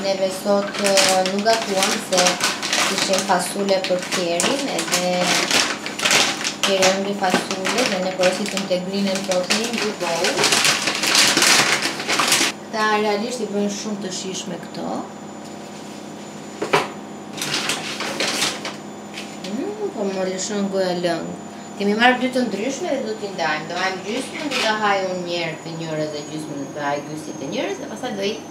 Neve sot nuk gatuam se kishim fasule për Kerin edhe Keri ëmbli fasule dhe ne porositim te Green and Protein një dy bowl. Ata realisht i bëjnë shumë të shishme këto. Mm, po më lëshon goja lëng. Kemi marrë dy të ndryshme dhe do t'i ndajmë. Do hajmë gjysmën, do ta ha unë njëherë të njërës dhe gjysmën do hajë Gjysi të njërës dhe pasaj do i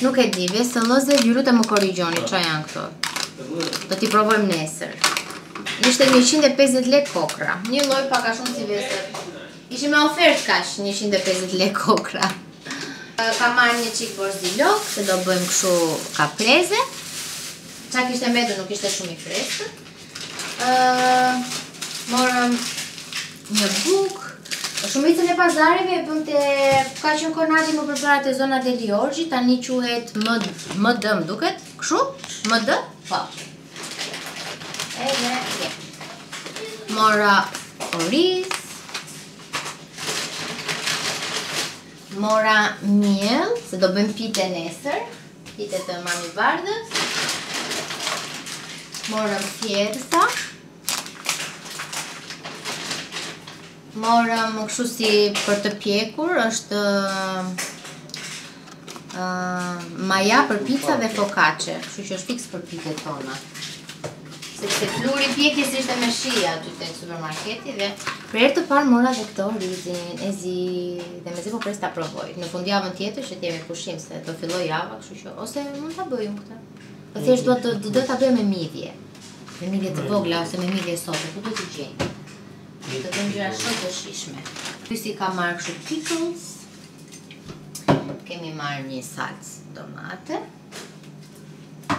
Nuk e di, vezë thëllëze, ju lutem më korrigjoni çfarë janë këto. Do t'i provojmë nesër. Ishte 150 lekë kokrra. Një lloj pak a shumë si vezë. Ishin me ofertë kaq 150 lekë kokrra. Kam marrë një çik borzilok, se do bëjmë kështu kapreze. Ça kishte mbetur nuk ishte shumë i freskët. Morëm një bukë, shumicën e pazareve e bëmë te ka qenë Conadi më përpara te zona e Deliorgjit, tani quhet MDM më duket, kështu, MD, pa. Po. Edhe, e. Mora oriz, mora miell, se do bëjmë pite nesër, Pite të mami Bardhës. Morëm thjerrëza. Morëm një kështu si për të pjekur, është maja për pizza dhe fokace, kështu që është fiks për pitet tona. Sepse pluhuri i pjekjes ishte me sheqer aty te supermarketi dhe për herë të parë mora dhe këtë orizin e zi dhe mezi po pres ta provoj. Në fundjavën tjetër që të jemi pushim se do fillojë java, kështu që ose mund ta bëj unë këtë. Po thjesht do ta, do ta bëj me midhje. Me midhje të vogla ose me midhje sote, ku do të gjej. Të dyja gjëra shumë të shishme. Kejsi ka marrë kështu pickles. Kemi marrë një salcë domate.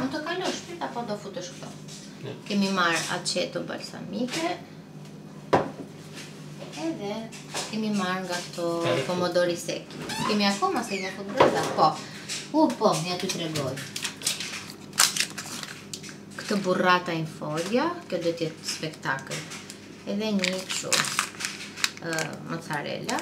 Mund të kalosh shpirt apo do futësh këto? Kemi marrë aceto balsamike. Edhe kemi marrë nga këto pomodori secchi. Kemi akoma se i ka fut brenda. Po. U po, ja t'ju tregoj. Këtë burrata in foglia, kjo do të jetë spektakël. Edhe një kështu. Uh, mozzarella.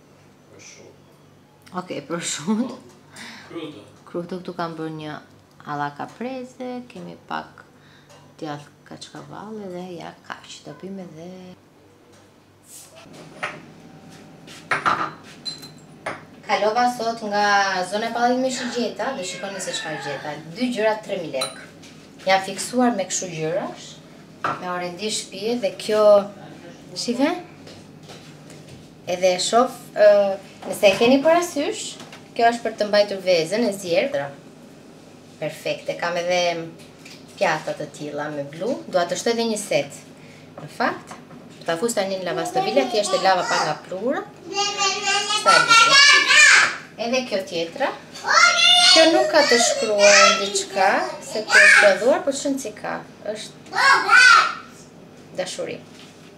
Proshutë. Ok, proshutë. Krudo. Krudo këtu kam bërë një ala kapreze, kemi pak djathë kaçkavall dhe ja kaq, do pimë edhe Kalova sot nga zona e Pallatit me Shigjeta dhe shikoni se çfarë gjeta. Dy gjëra 3000 lekë. Jam fiksuar me kështu gjëra, me orendi shtëpie dhe kjo shive Edhe e shoh, ë, nëse e keni parasysh, kjo është për të mbajtur vezën e zier. Perfekte, kam edhe pjata të tilla me blu, dua të shtoj edhe një set. Në fakt, ta fus tani në lavastovilje, t'i lajë pak nga pluhuri. Sa e bukur. Edhe kjo tjetra. Kjo nuk ka të shkruar diçka, se kur është prodhuar, por shumë cika. Është dashuri.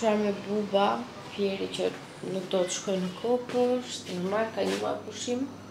ca orë me buba, Pjeri që nuk do të shkoj në kopsht, normal ka një muaj pushim.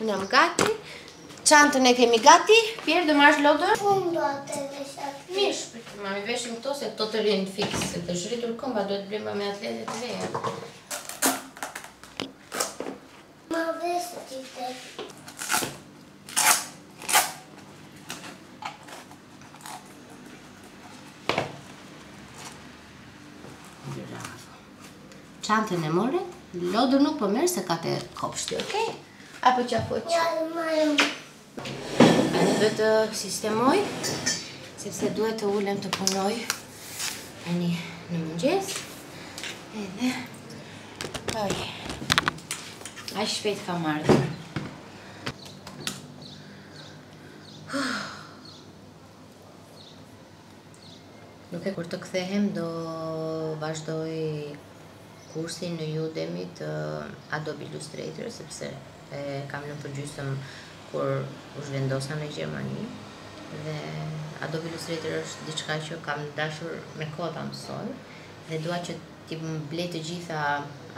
Unë jam gati. Çantën e kemi gati. Pjer do marrësh lodër? Unë do të vesh atë. Mirë, shpejt. Mami veshim këto se këto të rrinë fiks, se t'është rritur këmba duhet blemë atlete të reja. Çantën e more, lodër nuk po merr se ka te kopshti, okay? Apo çfarë po? Ja, më Edhe do të sistemoj, sepse duhet të ulem të punoj tani në mëngjes. Edhe, oj, aq shpejt kam ardhur. Nuk e kur të kthehem do vazhdoj kursin në Udemy të Adobe Illustrator sepse e kam lënë përgjysmë kur u zhvendosa në Gjermani dhe Adobe Illustrator është diçka që kam dashur me kohë ta mësoj dhe dua që t'i blej të gjitha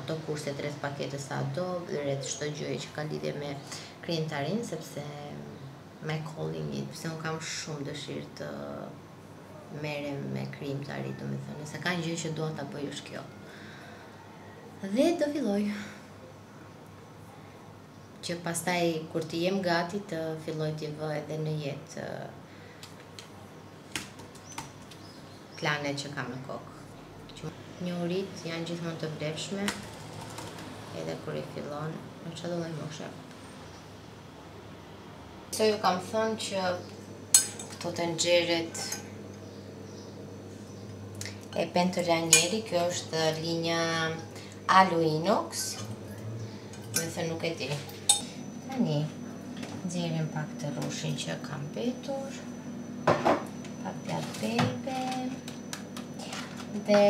ato kurset rreth paketës së Adobe dhe rreth çdo gjëje që ka lidhje me krijimtarinë sepse my calling is, se unë kam shumë dëshirë të merrem me krijimtari, domethënë, nëse ka një gjë që dua ta bëj është kjo. Dhe do filloj që pastaj kur të jem gati të filloj t'i vë edhe në jetë planet që kam në kokë. Njohuritë janë gjithmonë të vlefshme edhe kur i fillon në çdolloj moshe. Pse ju kam thënë që këto tenxheret e Pentola Nieri, kjo është linja Aluinox, domethënë nuk e di. Tani, nxjerrim pak rrushin që ka mbetur, pak të pepe, dhe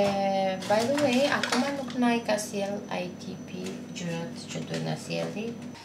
by the way, akoma nuk na i ka sjell ITP gjërat që duhet na sillte.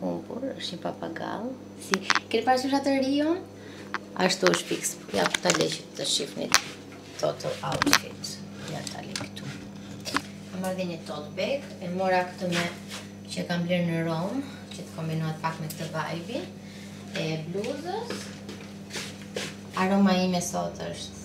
humbur, është një papagall. Si, keni parasysh atë Rion? Ashtu është fiks. Ja, po ta lë që të shifni total outfit. Ja, ta lë këtu. Kam marrë dhe një tote bag. E mora këtë meqë e kam blerë në Romë, që të kombinohet pak me këtë vibe e bluzës. Aroma ime sot është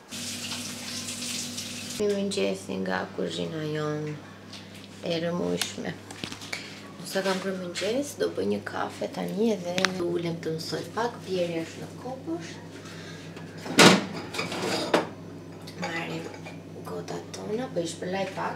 Mirëmëngjesi nga kuzhina jonë e rrëmujshme. Sa kam kryer mëngjes, do bëj një kafe tani edhe do ulem të mësoj pak, Pjeri është në kopësht. Marrim gotat tona, po i shpërlaj pak.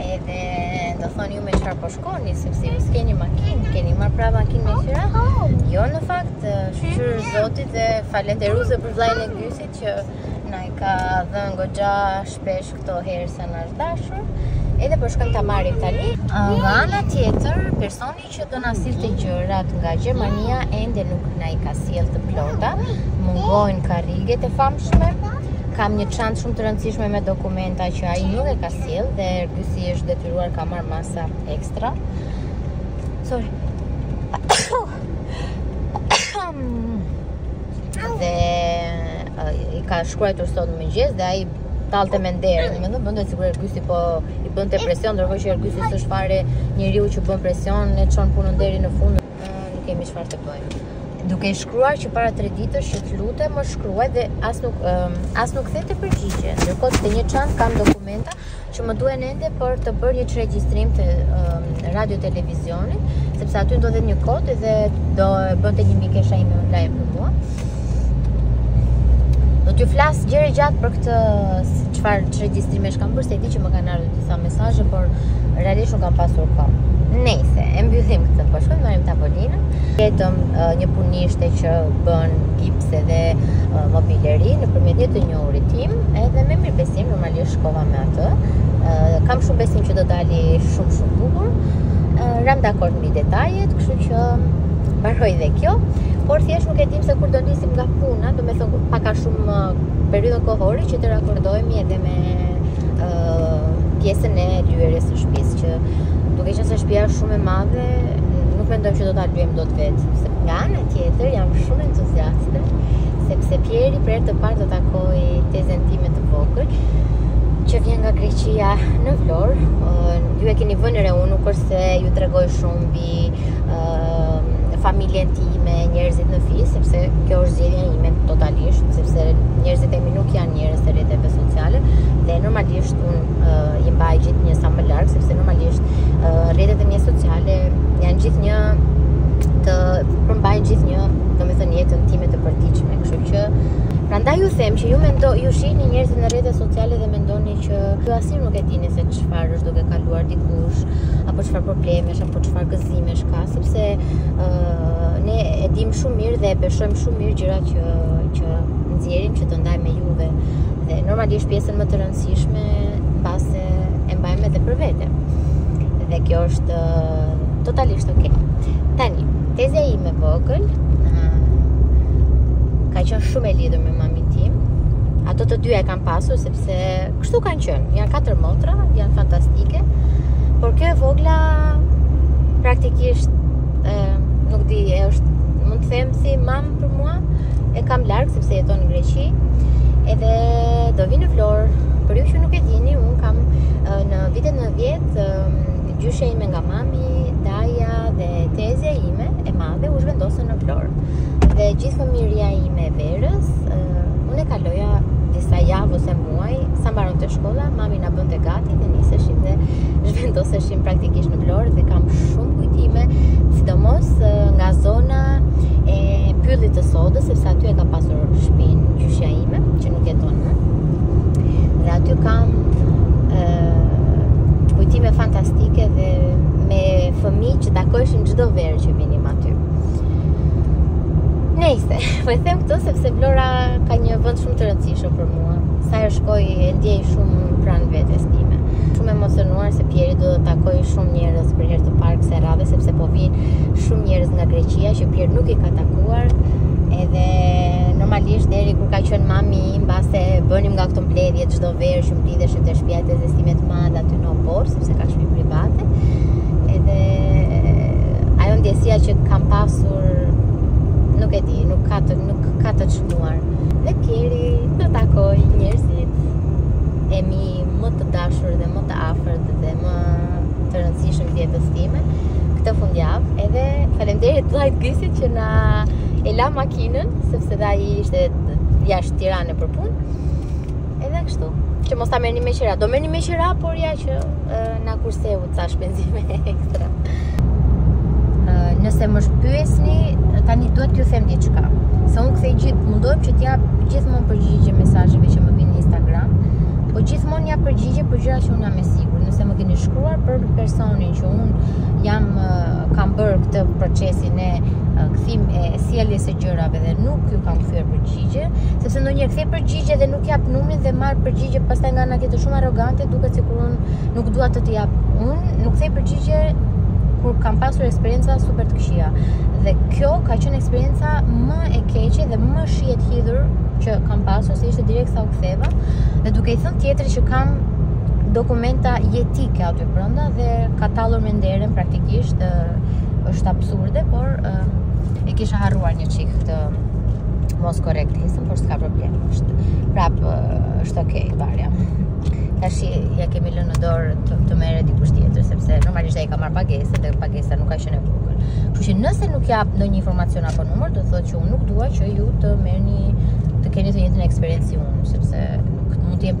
Edhe do thoni ju me çfarë po shkoni, sepse ju s'keni makinë, keni marrë pra makinë me qira? Jo në fakt, shqyrë zotit dhe falënderuese për vllain e Gysit që na i ka dhënë goxha shpesh këto herë sa na është dashur. Edhe po shkojmë ta marrim tani. Nga ana tjetër, personi që do na sillte gjërat nga Gjermania ende nuk na i ka sjell të plota. Mungojnë karriget e famshme. Kam një çantë shumë të rëndësishme me dokumenta që ai nuk e ka sjell dhe Ergysi është detyruar ka marrë masa ekstra. Sorry. dhe i ka shkruajtur sot në mëngjes dhe ai tallte menderen, domethënë bënte sikur Ergysi po i bënte presion, ndërkohë që Ergysi s'është fare njeriu që bën presion, na e çon punën deri në fund, nuk kemi çfarë të bëjmë. Duke i shkruar që para 3 ditësh që të lutem më shkruaj dhe as nuk as nuk kthente përgjigje. Ndërkohë te një çantë kam dokumenta që më duhen ende për të bërë një çregjistrim të um, radio televizionit, sepse aty ndodhet një kod dhe do bënte një mikesha ime online për mua. Do t'ju flas gjerë e gjatë për këtë çfarë çregjistrimesh kam bërë, se di që më kanë ardhur disa mesazhe, por realisht nuk kam pasur kohë. Pasi e mbyllim këtë po shkojmë marrim tavolinën. Vetëm uh, një punishte që bën gipse dhe uh, mobileri nëpërmjet një të njohurit tim, edhe me mirëbesim normal e shkova me atë. Kam shumë besim që do dali shumë shumë bukur. Ram dakord mbi detajet, kështu që mbaroj dhe kjo, por thjesht nuk e dim se kur do nisim nga puna, do më thonë pak a shumë periudhën kohore që të rakordohemi edhe me pjesën e lyerjes së shtëpisë që duke qenë se shtëpia është shumë e madhe, nuk mendojmë që do ta lyejmë dot vetë. Nga ana tjetër jam shumë entuziaste sepse Pieri për herë të parë do takoj tezen time të vogël që vjen nga Greqia në Vlorë. Ju e keni vënë re, unë nuk është se ju tregoj shumë mbi familjen time, njerëzit në fis, sepse kjo është zgjedhja ime totalisht, sepse njerëzit e mi nuk janë njerëz të rrjeteve sociale dhe normalisht unë i mbaj gjithnjë sa më larg, sepse normalisht rrjetet e mia sociale janë gjithnjë të përmbajnë gjithnjë, domethënë jetën time të përditshme, kështu Që prandaj ju them që ju mendo, ju shihni njerëzit në rrjetet sociale dhe mendoni që ju asnjë nuk e dini se çfarë është duke kaluar dikush, apo çfarë problemesh, apo çfarë gëzimesh ka, sepse uh, ne e dimë shumë mirë dhe e peshojmë shumë mirë gjërat që që nxjerrim që të ndajmë me juve. Dhe normalisht pjesën më të rëndësishme mbase e mbajmë edhe për vete. Dhe kjo është uh, totalisht okay. Tani, Tezja ime e vogël ka qenë shumë e lidhur me mamin tim. Ato të dyja e kanë pasur sepse kështu kanë qenë. Janë katër motra, janë fantastike. Por kjo e vogla praktikisht e, nuk di, e është mund të them si mam për mua, e kam larg sepse jeton në Greqi. Edhe do vi në Vlorë. Për ju që nuk e dini, un kam në vitet 90 Gjyshja ime nga mami, daja dhe tezja ime e madhe u zhvendosën në Vlorë. Dhe gjithë fëmijëria ime e verës, unë e kaloja disa javë ose muaj, sa mbaronte shkolla, mami na bënte gati dhe niseshim dhe zhvendoseshim praktikisht në Vlorë dhe kam shumë kujtime, sidomos nga zona e pyllit të sodës, sepse aty e ka pasur shpinë gjyshja ime, që nuk jeton më. Dhe aty kam ë kujtime fantastike edhe me fëmijë që takoheshim çdo verë që vinim aty. Nejse, po e them këtë sepse Vlora ka një vend shumë të rëndësishëm për mua. Sa herë shkoj e ndjej shumë pranë vetes time. Shumë e emocionuar se Pieri do të takojë shumë njerëz për herë të parë kësaj radhe sepse po vijnë shumë njerëz nga Greqia që Pieri nuk i ka takuar edhe normalisht deri kur ka qenë mami im mbase bënim nga këto mbledhje çdo verë që mblidheshim te shtëpia te gjyshes time të madhe aty në Oborr sepse kanë shtëpi private edhe ajo ndjesia që kam pasur nuk e di nuk ka të nuk ka të çmuar dhe Pieri të takojë njerëzit e mi më të dashur dhe më të afërt dhe më të rëndësishëm të jetës time këtë fundjavë edhe faleminderit vëllait, Gisit që na e la makinën, sepse dhe ai ishte jashtë Tirane për punë, edhe kështu, që mos ta merrnim me qira, do merrnim me qira, por ja që na kurseu ca shpenzime ekstra. Nëse më pyesni, tani duhet t'ju them diçka. Se unë kthej gjithë, mundohem që t'jap gjithmonë përgjigje mesazheve që më vijnë në Instagram, po gjithmonë jap përgjigje për gjëra që unë jam e sigurt. Nëse më keni shkruar për personin që unë jam kam bërë këtë procesin e kthim e sjelljes së gjërave dhe nuk ju kam kthyer përgjigje, sepse ndonjëherë kthej përgjigje dhe nuk jap numrin dhe marr përgjigje pastaj nga ana tjetër shumë arrogante, duket sikur unë nuk dua të t'i jap. Unë nuk kthej përgjigje kur kam pasur eksperienca super të këqija. Dhe kjo ka qenë eksperienca më e keqe dhe me shije të hidhur që kam pasur, se ishte direkt sa u ktheva, dhe duke i thënë tjetrit që kam dokumenta jetike aty brenda dhe t'tallet me nderin praktikisht është absurde, por e kisha harruar një çik këtë moskorrektësi, por s'ka problem. Është prap është okay varja. Tash ia kemi lënë në dorë të, të merret dikush tjetër sepse normalisht ai ka marrë pagesë dhe pagesa nuk ka qenë e vogël. Kështu që nëse nuk jap ndonjë informacion apo numër, do të thotë që unë nuk dua që ju të merrni të keni të njëjtën eksperiencë si unë, sepse nuk mund të jem